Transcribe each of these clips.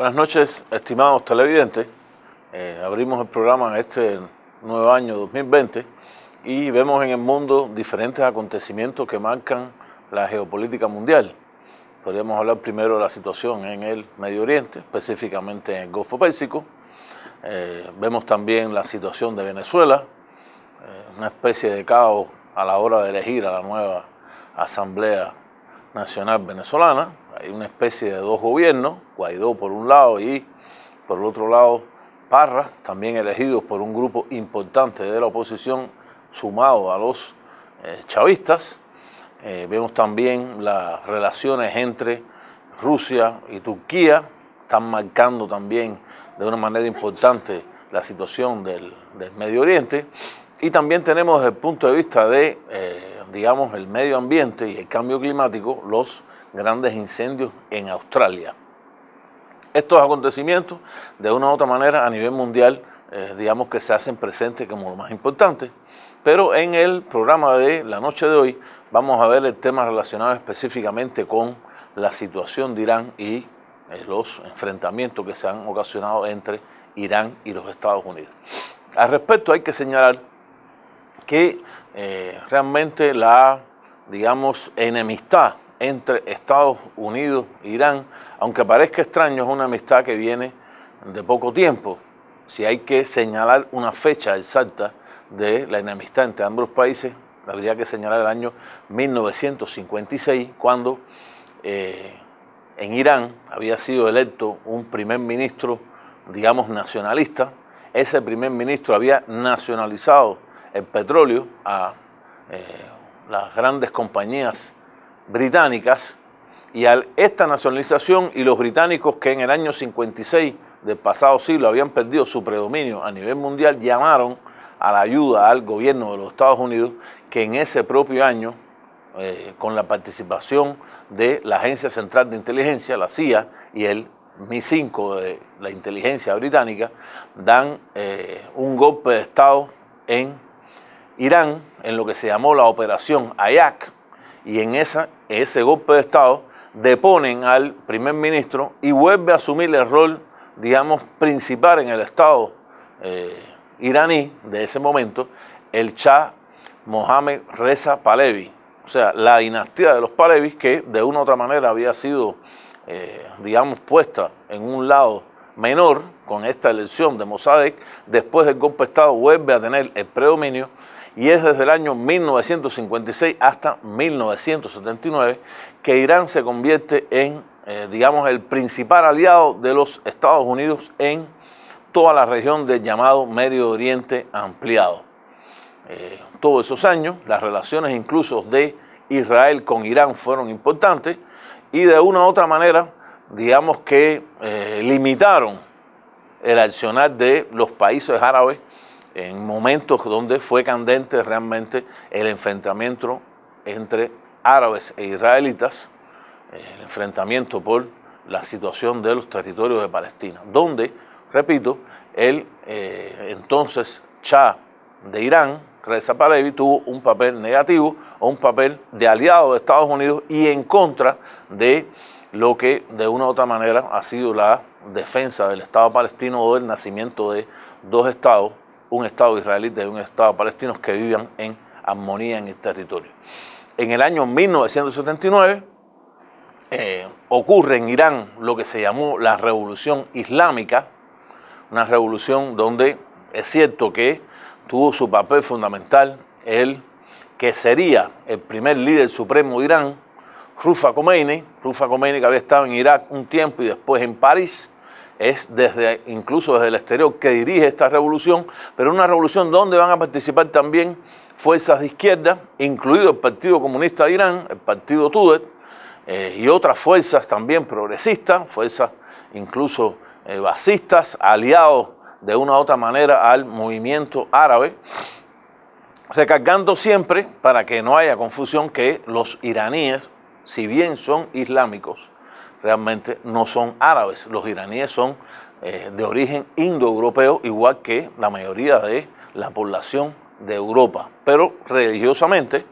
Buenas noches, estimados televidentes. Eh, abrimos el programa este nuevo año 2020 y vemos en el mundo diferentes acontecimientos que marcan la geopolítica mundial. Podríamos hablar primero de la situación en el Medio Oriente, específicamente en el Golfo Pérsico. Eh, vemos también la situación de Venezuela, eh, una especie de caos a la hora de elegir a la nueva Asamblea Nacional Venezolana. Hay una especie de dos gobiernos, Guaidó por un lado y por el otro lado Parra, también elegidos por un grupo importante de la oposición sumado a los eh, chavistas. Eh, vemos también las relaciones entre Rusia y Turquía, están marcando también de una manera importante la situación del, Medio Oriente. Y también tenemos desde el punto de vista de, eh, digamos, el medio ambiente y el cambio climático, los grandes incendios en Australia. Estos acontecimientos, de una u otra manera, a nivel mundial, eh, digamos que se hacen presentes como lo más importante. Pero en el programa de la noche de hoy vamos a ver el tema relacionado específicamente con la situación de Irán y eh, los enfrentamientos que se han ocasionado entre Irán y los Estados Unidos. Al respecto hay que señalar que eh, realmente la, digamos, enemistad entre Estados Unidos e Irán, aunque parezca extraño, es una amistad que viene de poco tiempo. Si hay que señalar una fecha exacta de la enemistad entre ambos países, habría que señalar el año 1956, cuando eh, en Irán había sido electo un primer ministro, digamos, nacionalista. Ese primer ministro había nacionalizado el petróleo a eh, las grandes compañías británicas y a esta nacionalización y los británicos que en el año 56 del pasado siglo habían perdido su predominio a nivel mundial llamaron a la ayuda al gobierno de los Estados Unidos que en ese propio año, eh, con la participación de la Agencia Central de Inteligencia, la CIA, y el MI5 de la inteligencia británica, dan eh, un golpe de Estado en Irán, en lo que se llamó la Operación Ayak, y en esa, ese golpe de Estado deponen al primer ministro y vuelve a asumir el rol, digamos, principal en el Estado eh, iraní de ese momento, el Shah Mohammed Reza Pahlavi, o sea, la dinastía de los Pahlavis que de una u otra manera había sido, eh, digamos, puesta en un lado menor con esta elección de Mossadegh, después del golpe de Estado vuelve a tener el predominio y es desde el año 1956 hasta 1979 que Irán se convierte en, eh, digamos, el principal aliado de los Estados Unidos en toda la región del llamado Medio Oriente ampliado. Eh, todos esos años, las relaciones incluso de Israel con Irán fueron importantes y de una u otra manera, digamos que eh, limitaron el accionar de los países árabes en momentos donde fue candente realmente el enfrentamiento entre árabes e israelitas, el enfrentamiento por la situación de los territorios de Palestina, donde, repito, el eh, entonces Shah de Irán, Reza Pahlavi, tuvo un papel negativo o un papel de aliado de Estados Unidos y en contra de lo que de una u otra manera ha sido la defensa del Estado palestino o del nacimiento de dos estados un Estado israelita y un Estado palestino que vivan en armonía en el territorio. En el año 1979 eh, ocurre en Irán lo que se llamó la Revolución Islámica, una revolución donde es cierto que tuvo su papel fundamental el que sería el primer líder supremo de Irán, Rufa Khomeini, Rufa Khomeini que había estado en Irak un tiempo y después en París, es desde, incluso desde el exterior que dirige esta revolución, pero una revolución donde van a participar también fuerzas de izquierda, incluido el Partido Comunista de Irán, el Partido Tudet, eh, y otras fuerzas también progresistas, fuerzas incluso eh, basistas, aliados de una u otra manera al movimiento árabe, recargando siempre, para que no haya confusión, que los iraníes, si bien son islámicos, realmente no son árabes. Los iraníes son eh, de origen indoeuropeo, igual que la mayoría de la población de Europa, pero religiosamente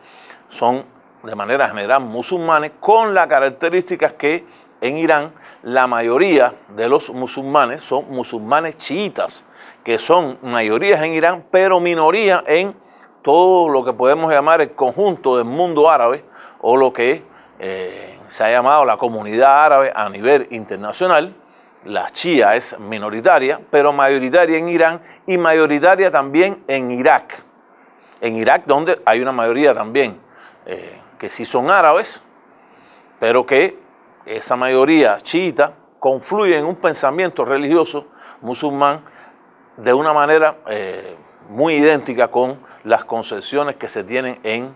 son de manera general musulmanes con las características que en Irán, la mayoría de los musulmanes son musulmanes chiitas, que son mayorías en Irán, pero minoría en todo lo que podemos llamar el conjunto del mundo árabe o lo que eh, se ha llamado la comunidad árabe a nivel internacional. La chía es minoritaria, pero mayoritaria en Irán y mayoritaria también en Irak. En Irak, donde hay una mayoría también eh, que sí son árabes, pero que esa mayoría chiita confluye en un pensamiento religioso musulmán de una manera eh, muy idéntica con las concepciones que se tienen en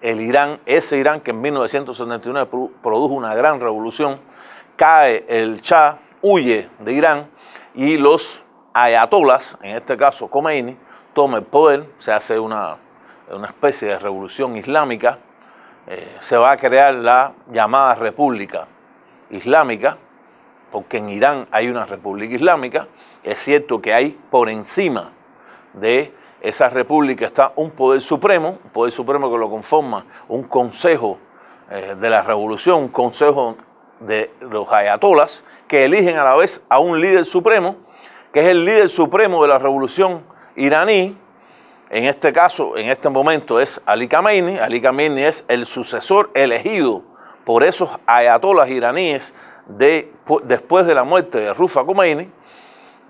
el Irán, ese Irán que en 1979 produjo una gran revolución, cae el Shah, huye de Irán y los ayatolas, en este caso Khomeini, toma el poder, se hace una, una especie de revolución islámica, eh, se va a crear la llamada República Islámica, porque en Irán hay una República Islámica, es cierto que hay por encima de esa república está un poder supremo, un poder supremo que lo conforma un consejo eh, de la revolución, un consejo de los ayatolas, que eligen a la vez a un líder supremo, que es el líder supremo de la revolución iraní, en este caso, en este momento es Ali Khamenei, Ali Khamenei es el sucesor elegido por esos ayatolas iraníes de, después de la muerte de Rufa Khomeini,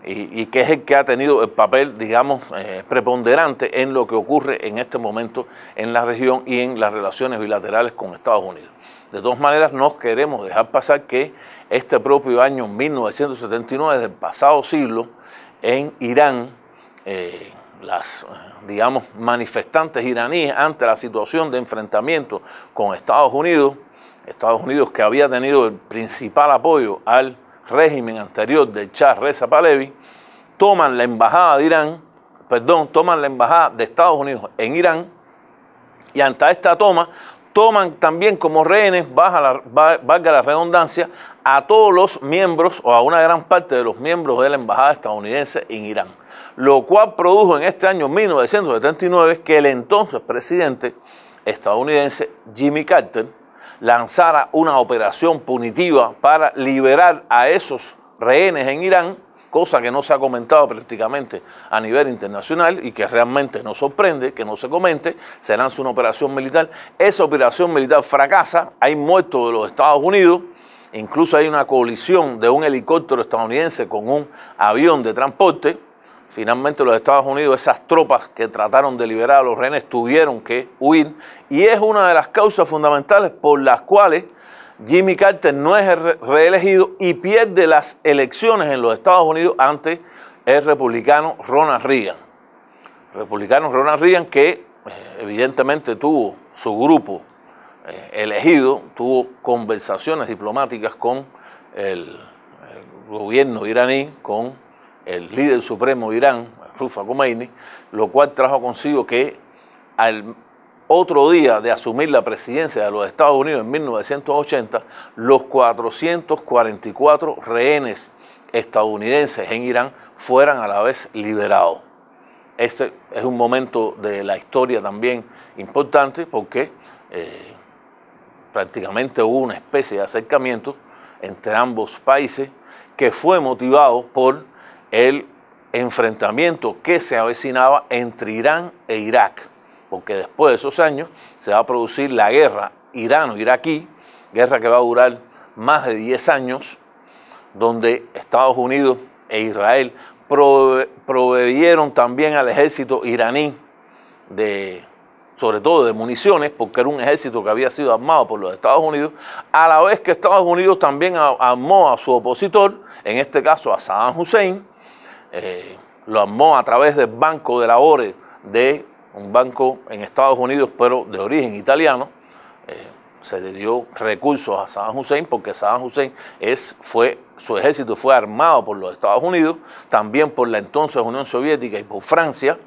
y, que es el que ha tenido el papel, digamos, eh, preponderante en lo que ocurre en este momento en la región y en las relaciones bilaterales con Estados Unidos. De todas maneras, no queremos dejar pasar que este propio año 1979 del pasado siglo, en Irán, eh, las, digamos, manifestantes iraníes ante la situación de enfrentamiento con Estados Unidos, Estados Unidos que había tenido el principal apoyo al régimen anterior del Shah Reza Pahlavi, toman la embajada de Irán, perdón, toman la embajada de Estados Unidos en Irán y ante esta toma toman también como rehenes, baja la, valga la redundancia, a todos los miembros o a una gran parte de los miembros de la embajada estadounidense en Irán, lo cual produjo en este año 1979 que el entonces presidente estadounidense Jimmy Carter lanzara una operación punitiva para liberar a esos rehenes en Irán, cosa que no se ha comentado prácticamente a nivel internacional y que realmente nos sorprende que no se comente, se lanza una operación militar, esa operación militar fracasa, hay muertos de los Estados Unidos, incluso hay una colisión de un helicóptero estadounidense con un avión de transporte, Finalmente los Estados Unidos, esas tropas que trataron de liberar a los rehenes tuvieron que huir y es una de las causas fundamentales por las cuales Jimmy Carter no es reelegido y pierde las elecciones en los Estados Unidos ante el republicano Ronald Reagan. republicano Ronald Reagan que eh, evidentemente tuvo su grupo eh, elegido, tuvo conversaciones diplomáticas con el gobierno iraní, con el líder supremo de Irán, Rufa Khomeini, lo cual trajo consigo que al otro día de asumir la presidencia de los Estados Unidos en 1980, los 444 rehenes estadounidenses en Irán fueran a la vez liberados. Este es un momento de la historia también importante porque eh, prácticamente hubo una especie de acercamiento entre ambos países que fue motivado por el enfrentamiento que se avecinaba entre Irán e Irak, porque después de esos años se va a producir la guerra irano-iraquí, guerra que va a durar más de 10 años, donde Estados Unidos e Israel proveyeron también al ejército iraní de sobre todo de municiones, porque era un ejército que había sido armado por los Estados Unidos, a la vez que Estados Unidos también armó a su opositor, en este caso a Saddam Hussein, eh, lo armó a través del Banco de la ORE, de un banco en Estados Unidos, pero de origen italiano. Eh, se le dio recursos a Saddam Hussein porque Saddam Hussein es, fue, su ejército fue armado por los Estados Unidos, también por la entonces Unión Soviética y por Francia.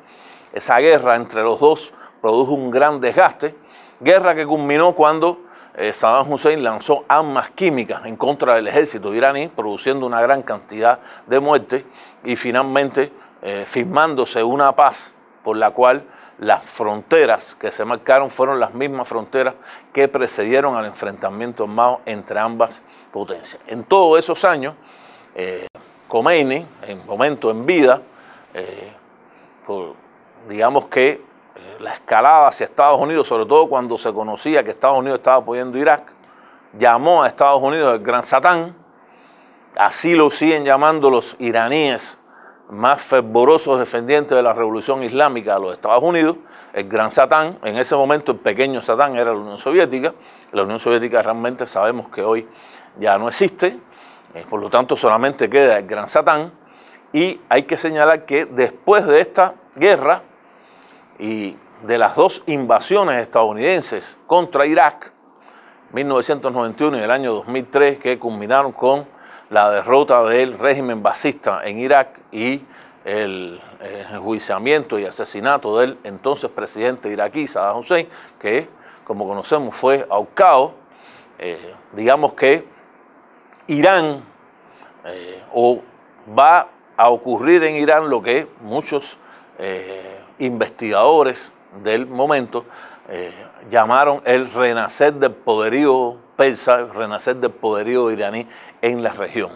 Esa guerra entre los dos produjo un gran desgaste, guerra que culminó cuando eh, Saddam Hussein lanzó armas químicas en contra del ejército iraní, produciendo una gran cantidad de muertes y finalmente eh, firmándose una paz por la cual las fronteras que se marcaron fueron las mismas fronteras que precedieron al enfrentamiento armado entre ambas potencias. En todos esos años, eh, Khomeini, en momento en vida, digamos que la escalada hacia Estados Unidos, sobre todo cuando se conocía que Estados Unidos estaba apoyando Irak, llamó a Estados Unidos el Gran Satán, así lo siguen llamando los iraníes más fervorosos defendientes de la revolución islámica de los Estados Unidos, el gran Satán, en ese momento el pequeño Satán era la Unión Soviética, la Unión Soviética realmente sabemos que hoy ya no existe, eh, por lo tanto solamente queda el gran Satán, y hay que señalar que después de esta guerra y de las dos invasiones estadounidenses contra Irak, 1991 y el año 2003, que culminaron con la derrota del régimen basista en Irak y el eh, enjuiciamiento y asesinato del entonces presidente iraquí Saddam Hussein, que como conocemos fue ahorcado, eh, digamos que Irán eh, o va a ocurrir en Irán lo que muchos investigadores del momento llamaron el renacer del poderío persa, el renacer del poderío iraní en la región.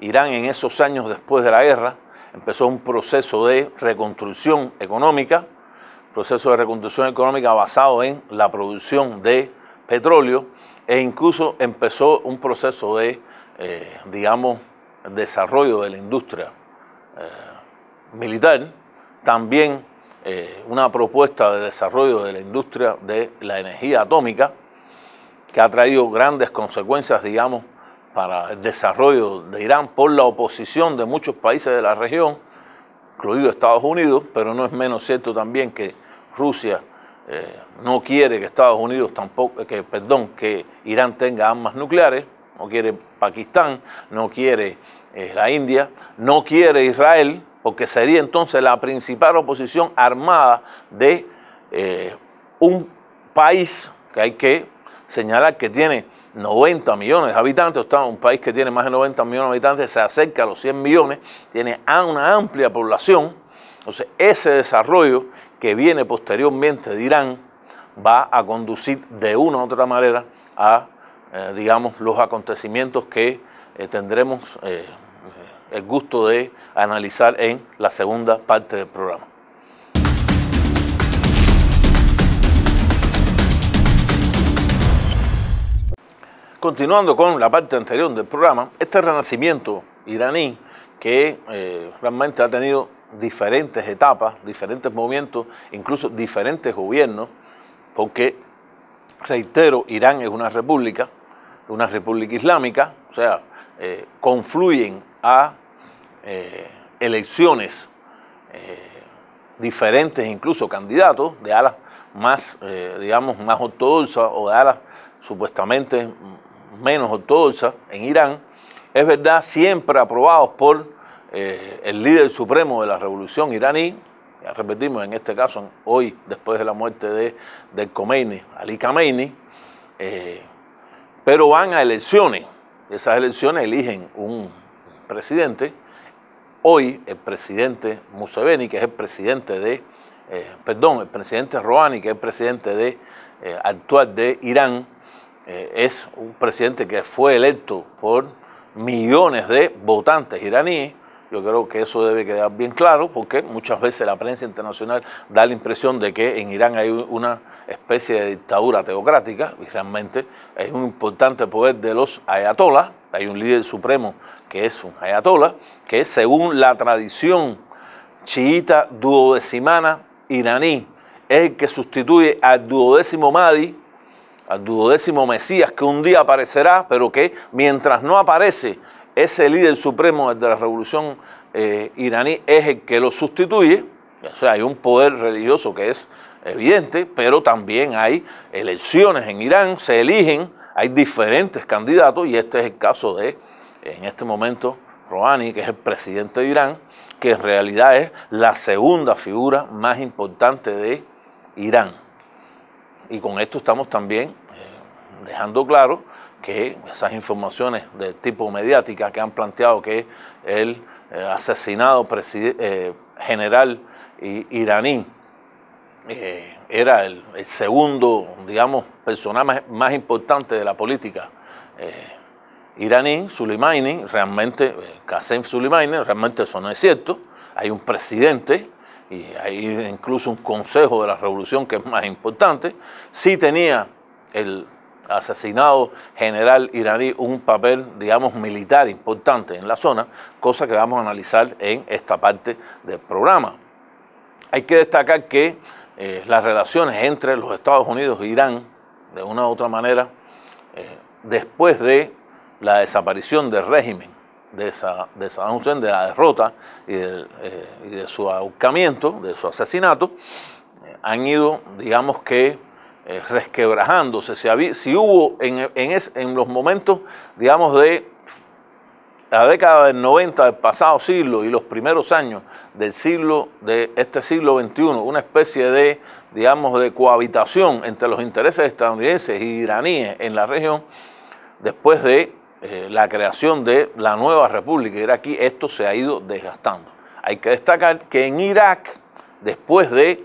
Irán en esos años después de la guerra empezó un proceso de reconstrucción económica, proceso de reconstrucción económica basado en la producción de petróleo e incluso empezó un proceso de, eh, digamos, desarrollo de la industria eh, militar, también eh, una propuesta de desarrollo de la industria de la energía atómica, que ha traído grandes consecuencias, digamos, para el desarrollo de Irán por la oposición de muchos países de la región, incluido Estados Unidos, pero no es menos cierto también que Rusia eh, no quiere que Estados Unidos tampoco, que perdón, que Irán tenga armas nucleares, no quiere Pakistán, no quiere eh, la India, no quiere Israel, porque sería entonces la principal oposición armada de eh, un país que hay que señalar que tiene 90 millones de habitantes, está un país que tiene más de 90 millones de habitantes, se acerca a los 100 millones, tiene una amplia población, entonces ese desarrollo que viene posteriormente de Irán va a conducir de una u otra manera a, eh, digamos, los acontecimientos que eh, tendremos el gusto de analizar en la segunda parte del programa. Continuando con la parte anterior del programa, este renacimiento iraní que eh, realmente ha tenido diferentes etapas, diferentes movimientos, incluso diferentes gobiernos, porque, reitero, Irán es una república, una república islámica, o sea, eh, confluyen a eh, elecciones diferentes, incluso candidatos de alas más, digamos, más ortodoxas o de alas supuestamente menos ortodoxa en Irán, es verdad, siempre aprobados por eh, el líder supremo de la revolución iraní, repetimos en este caso, hoy, después de la muerte de, de Khomeini, Ali Khamenei, eh, pero van a elecciones. Esas elecciones eligen un presidente. Hoy el presidente Museveni, que es el presidente de, eh, perdón, el presidente Rouhani, que es el presidente de, actual de Irán, eh, es un presidente que fue electo por millones de votantes iraníes. Yo creo que eso debe quedar bien claro porque muchas veces la prensa internacional da la impresión de que en Irán hay una especie de dictadura teocrática y realmente hay un importante poder de los ayatolás. Hay un líder supremo que es un ayatollah que según la tradición chiita duodecimana iraní es el que sustituye al duodécimo Mahdi al duodécimo Mesías que un día aparecerá, pero que mientras no aparece ese líder supremo de la revolución eh, iraní es el que lo sustituye. O sea, hay un poder religioso que es evidente, pero también hay elecciones en Irán, se eligen, hay diferentes candidatos y este es el caso de, en este momento, Rouhani, que es el presidente de Irán, que en realidad es la segunda figura más importante de Irán. Y con esto estamos también dejando claro que esas informaciones de tipo mediática que han planteado que el eh, asesinado eh, general iraní eh, era el, segundo, digamos, personaje más, importante de la política eh, iraní, Soleimani, realmente, eh, Qasem Soleimani, realmente eso no es cierto. Hay un presidente y hay incluso un consejo de la revolución que es más importante. Sí tenía el asesinado general iraní un papel, digamos, militar importante en la zona, cosa que vamos a analizar en esta parte del programa. Hay que destacar que eh, las relaciones entre los Estados Unidos e Irán, de una u otra manera, eh, después de la desaparición del régimen de, esa, de Saddam Hussein, de la derrota y de, eh, su ahorcamiento, de su asesinato, han ido, digamos que, resquebrajándose. Si, si hubo en, en los momentos, digamos, de la década del 90 del pasado siglo y los primeros años del siglo de este siglo XXI, una especie de, digamos, de cohabitación entre los intereses estadounidenses y iraníes en la región, después de eh, la creación de la nueva república iraquí, esto se ha ido desgastando. Hay que destacar que en Irak, después de,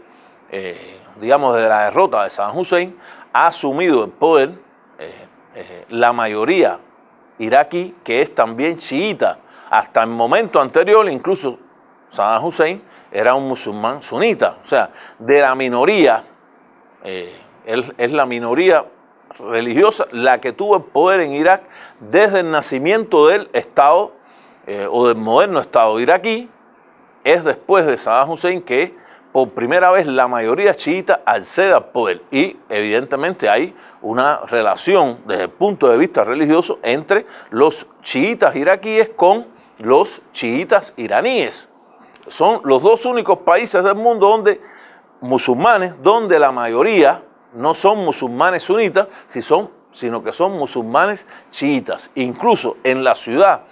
eh, digamos, de la derrota de Saddam Hussein, ha asumido el poder eh, la mayoría iraquí, que es también chiita. Hasta el momento anterior, incluso Saddam Hussein era un musulmán sunita. O sea, de la minoría, eh, él es la minoría religiosa la que tuvo el poder en Irak desde el nacimiento del Estado eh, o del moderno Estado iraquí. Es después de Saddam Hussein que por primera vez la mayoría chiita accede al poder y evidentemente hay una relación desde el punto de vista religioso entre los chiitas iraquíes con los chiitas iraníes. Son los dos únicos países del mundo donde musulmanes, donde la mayoría no son musulmanes sunitas, sino que son musulmanes chiitas. Incluso en la ciudad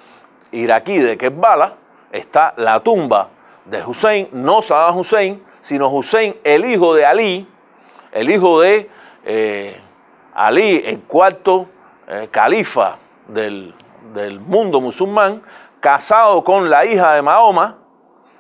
iraquí de Kerbala está la tumba de Hussein, no Saddam Hussein, sino Hussein, el hijo de Ali, el hijo de eh, Ali, el cuarto eh, califa del, mundo musulmán, casado con la hija de Mahoma,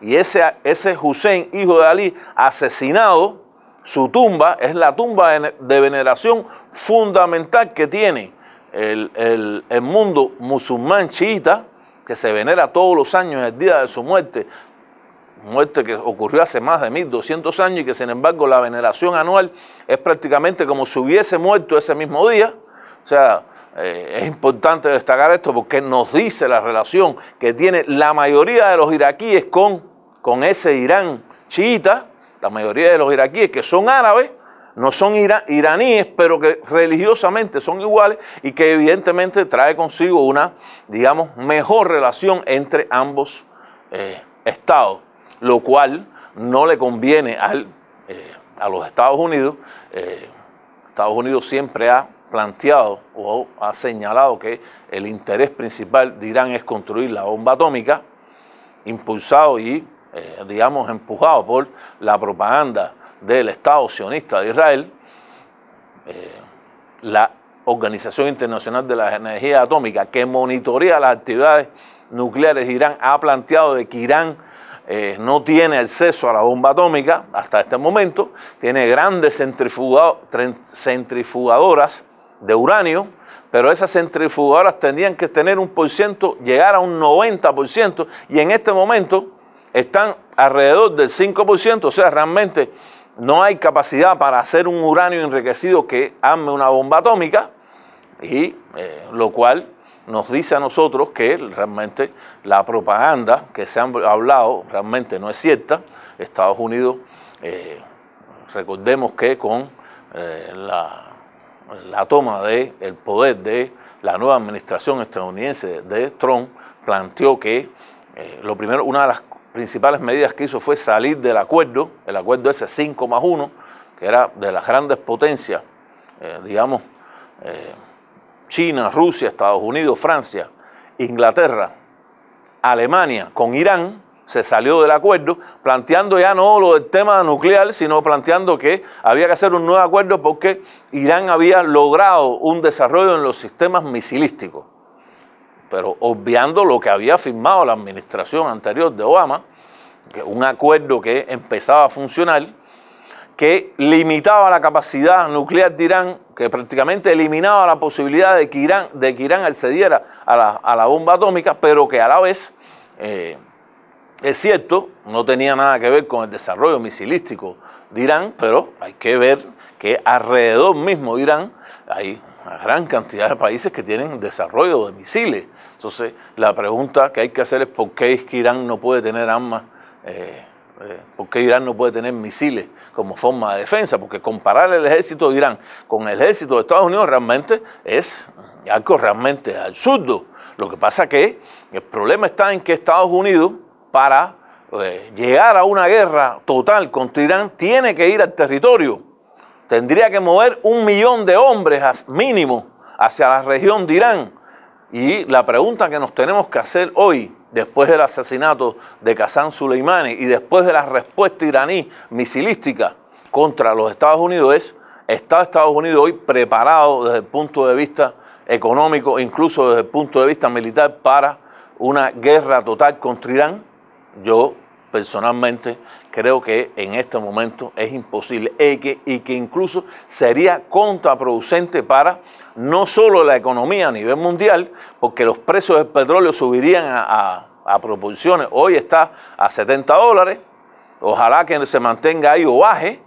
y ese, ese Hussein, hijo de Ali, asesinado, su tumba es la tumba de veneración fundamental que tiene el, el mundo musulmán chiita, que se venera todos los años el día de su muerte muerte que ocurrió hace más de 1200 años y que sin embargo la veneración anual es prácticamente como si hubiese muerto ese mismo día. O sea, eh, es importante destacar esto porque nos dice la relación que tiene la mayoría de los iraquíes con, con ese Irán chiita, la mayoría de los iraquíes que son árabes, no son iraníes, pero que religiosamente son iguales y que evidentemente trae consigo una, digamos, mejor relación entre ambos eh, estados lo cual no le conviene al, eh, a los Estados Unidos. Eh, Estados Unidos siempre ha planteado o ha señalado que el interés principal de Irán es construir la bomba atómica, impulsado y, eh, digamos, empujado por la propaganda del Estado sionista de Israel. la Organización Internacional de la Energía Atómica, que monitorea las actividades nucleares de Irán, ha planteado de que Irán eh, no tiene acceso a la bomba atómica hasta este momento, tiene grandes centrifugadoras de uranio, pero esas centrifugadoras tendrían que tener un por ciento, llegar a un 90%, y en este momento están alrededor del 5%, o sea, realmente no hay capacidad para hacer un uranio enriquecido que arme una bomba atómica, y eh, lo cual nos dice a nosotros que realmente la propaganda que se ha hablado realmente no es cierta. Estados Unidos, eh, recordemos que con eh, la, toma del el poder de la nueva administración estadounidense de Trump, planteó que eh, lo primero, una de las principales medidas que hizo fue salir del acuerdo, el acuerdo ese 5 más 1, que era de las grandes potencias, digamos, China, Rusia, Estados Unidos, Francia, Inglaterra, Alemania con Irán, se salió del acuerdo, planteando ya no lo del tema nuclear, sino planteando que había que hacer un nuevo acuerdo porque Irán había logrado un desarrollo en los sistemas misilísticos. Pero obviando lo que había firmado la administración anterior de Obama, que un acuerdo que empezaba a funcionar que limitaba la capacidad nuclear de Irán, que prácticamente eliminaba la posibilidad de que Irán, de que Irán accediera a la, bomba atómica, pero que a la vez, eh, es cierto, no tenía nada que ver con el desarrollo misilístico de Irán, pero hay que ver que alrededor mismo de Irán hay una gran cantidad de países que tienen desarrollo de misiles. Entonces, la pregunta que hay que hacer es por qué es que Irán no puede tener armas, eh, eh, por qué Irán no puede tener misiles como forma de defensa, porque comparar el ejército de Irán con el ejército de Estados Unidos realmente es algo realmente absurdo. Lo que pasa que el problema está en que Estados Unidos, para eh, llegar a una guerra total contra Irán, tiene que ir al territorio. Tendría que mover un millón de hombres mínimo hacia la región de Irán. Y la pregunta que nos tenemos que hacer hoy, después del asesinato de Qasem Soleimani y después de la respuesta iraní misilística contra los Estados Unidos es, ¿está Estados Unidos hoy preparado desde el punto de vista económico, incluso desde el punto de vista militar, para una guerra total contra Irán? Yo personalmente creo que en este momento es imposible y que, incluso sería contraproducente para no solo la economía a nivel mundial, porque los precios del petróleo subirían a, proporciones. Hoy está a 70 dólares, ojalá que se mantenga ahí o baje,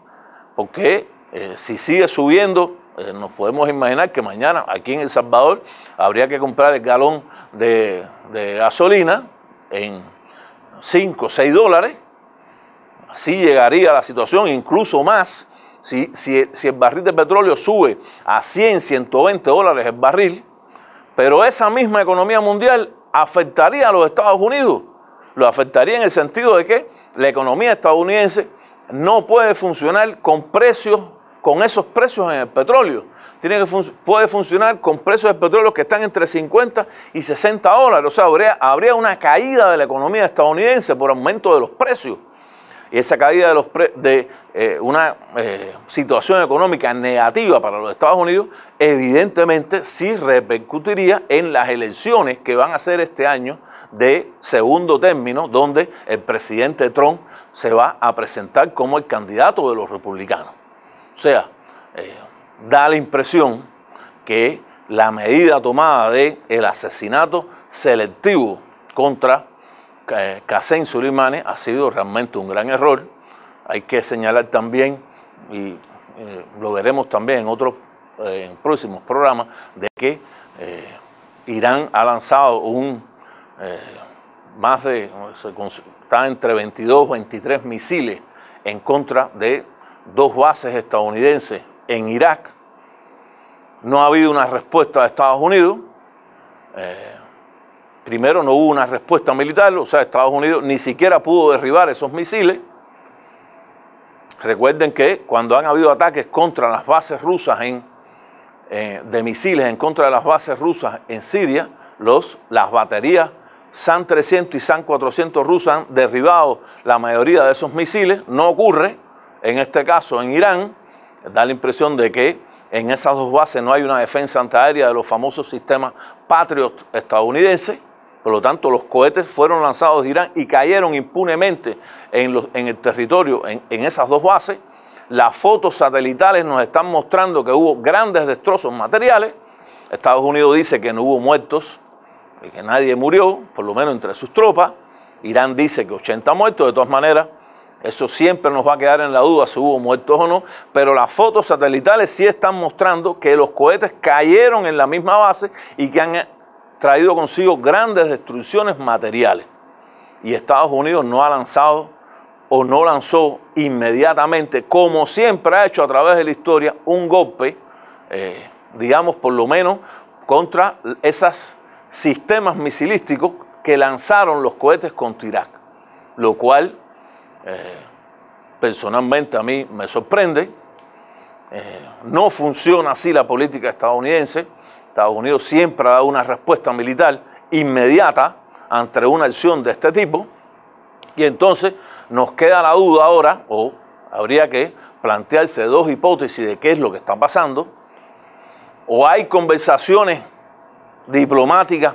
porque eh, si sigue subiendo, eh, nos podemos imaginar que mañana aquí en El Salvador habría que comprar el galón de, de gasolina en 5 o 6 dólares. Así llegaría la situación, incluso más, si, si, el barril de petróleo sube a 100, 120 dólares el barril, pero esa misma economía mundial afectaría a los Estados Unidos. Lo afectaría en el sentido de que la economía estadounidense no puede funcionar con precios, con esos precios en el petróleo. Tiene que puede funcionar con precios de petróleo que están entre 50 y 60 dólares. O sea, habría, habría una caída de la economía estadounidense por aumento de los precios. Y esa caída de, los de eh, una eh, situación económica negativa para los Estados Unidos, evidentemente sí repercutiría en las elecciones que van a ser este año de segundo término, donde el presidente Trump se va a presentar como el candidato de los republicanos. O sea, eh, da la impresión que la medida tomada de el asesinato selectivo contra eh, Qasem ha sido realmente un gran error. Hay que señalar también, y eh, lo veremos también en otros en próximos programas, de que Irán ha lanzado un más de, está entre 22 23 misiles en contra de dos bases estadounidenses en Irak. No ha habido una respuesta de Estados Unidos. Eh, primero no hubo una respuesta militar, o sea, Estados Unidos ni siquiera pudo derribar esos misiles. Recuerden que cuando han habido ataques contra las bases rusas en, eh, de misiles en contra de las bases rusas en Siria, los, las baterías SAN 300 y SAN 400 rusas han derribado la mayoría de esos misiles. No ocurre en este caso en Irán. Da la impresión de que en esas dos bases no hay una defensa antiaérea de los famosos sistemas Patriot estadounidenses. Por lo tanto, los cohetes fueron lanzados de Irán y cayeron impunemente en, el territorio, en, en esas dos bases. Las fotos satelitales nos están mostrando que hubo grandes destrozos materiales. Estados Unidos dice que no hubo muertos que nadie murió, por lo menos entre sus tropas. Irán dice que 80 muertos, de todas maneras, eso siempre nos va a quedar en la duda si hubo muertos o no, pero las fotos satelitales sí están mostrando que los cohetes cayeron en la misma base y que han traído consigo grandes destrucciones materiales. Y Estados Unidos no ha lanzado o no lanzó inmediatamente, como siempre ha hecho a través de la historia, un golpe, eh, digamos por lo menos, contra esas sistemas misilísticos que lanzaron los cohetes contra Irak, lo cual eh, personalmente a mí me sorprende. Eh, no funciona así la política estadounidense. Estados Unidos siempre ha dado una respuesta militar inmediata ante una acción de este tipo. Y entonces nos queda la duda ahora, o habría que plantearse dos hipótesis de qué es lo que está pasando. O hay conversaciones diplomática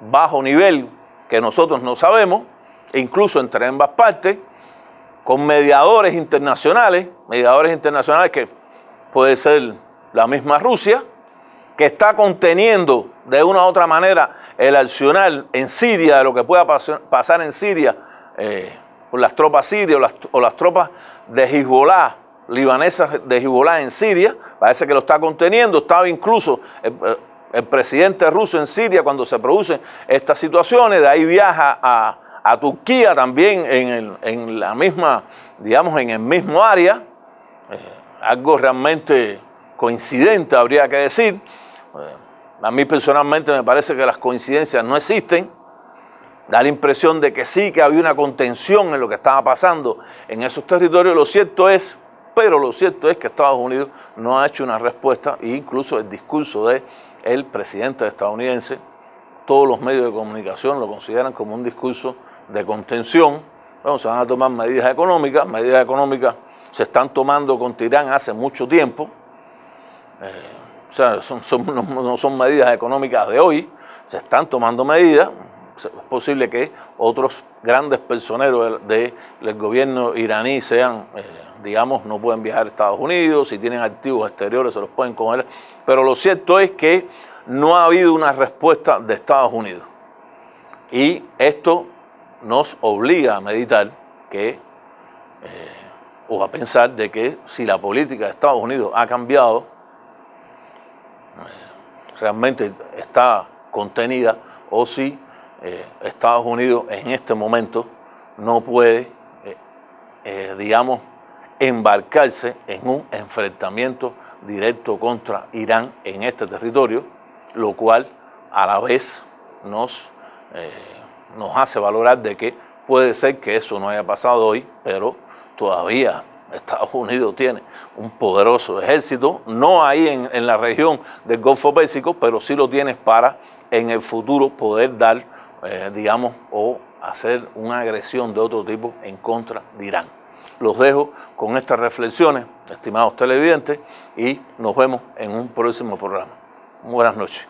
bajo nivel que nosotros no sabemos, e incluso entre ambas partes, con mediadores internacionales, mediadores internacionales que puede ser la misma Rusia, que está conteniendo de una u otra manera el accionar en Siria, de lo que pueda pasar en Siria, eh, por las tropas sirias o las, tropas de Hezbollah, libanesas de Hezbollah en Siria, parece que lo está conteniendo, estaba incluso el, el presidente ruso en Siria cuando se producen estas situaciones, de ahí viaja a, a Turquía también en, la misma, digamos, en el mismo área, eh, algo realmente coincidente habría que decir. Eh, a mí personalmente me parece que las coincidencias no existen. Da la impresión de que sí, que había una contención en lo que estaba pasando en esos territorios. Lo cierto es, pero lo cierto es que Estados Unidos no ha hecho una respuesta e incluso el discurso del el presidente estadounidense, todos los medios de comunicación lo consideran como un discurso de contención, bueno, se van a tomar medidas económicas, medidas económicas se están tomando con Tirán hace mucho tiempo, eh, o sea, no, son medidas económicas de hoy, se están tomando medidas, es posible que otros grandes personeros del, gobierno iraní sean, eh, digamos, no pueden viajar a Estados Unidos, si tienen activos exteriores se los pueden coger, pero lo cierto es que no ha habido una respuesta de Estados Unidos. Y esto nos obliga a meditar que, eh, o a pensar de que si la política de Estados Unidos ha cambiado, eh, realmente está contenida, o si eh, Estados Unidos en este momento no puede, digamos, embarcarse en un enfrentamiento directo contra Irán en este territorio, lo cual a la vez nos nos hace valorar de que puede ser que eso no haya pasado hoy, pero todavía Estados Unidos tiene un poderoso ejército, no ahí en, la región del Golfo Pérsico, pero sí lo tiene para en el futuro poder dar, eh, digamos, o hacer una agresión de otro tipo en contra de Irán. Los dejo con estas reflexiones, estimados televidentes, y nos vemos en un próximo programa. Buenas noches.